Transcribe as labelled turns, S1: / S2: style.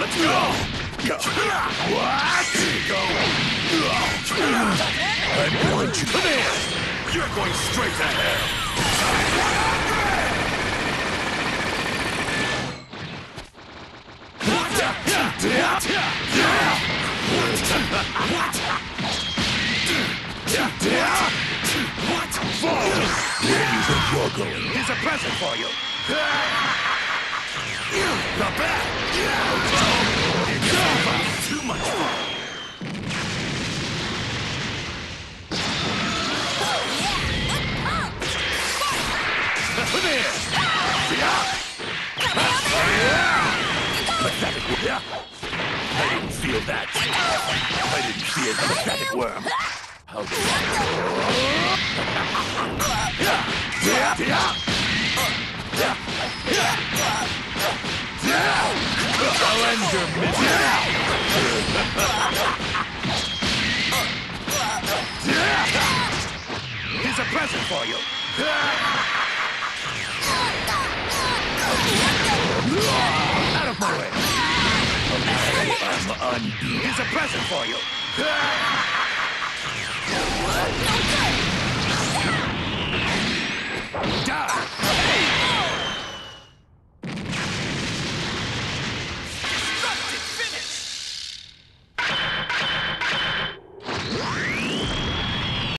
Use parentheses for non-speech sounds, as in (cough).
S1: Let's go! What? Go! I'm going to... Come here! You're going straight to hell! What? Fall! Where do you think you're going? Here's a present for you. The bat! I didn't feel that. I didn't feel the pathetic worm. How misery. Here's a present for you. Am. Here's a present for you. (laughs)